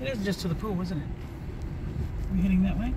It is just to the pool, isn't it? Are we heading that way?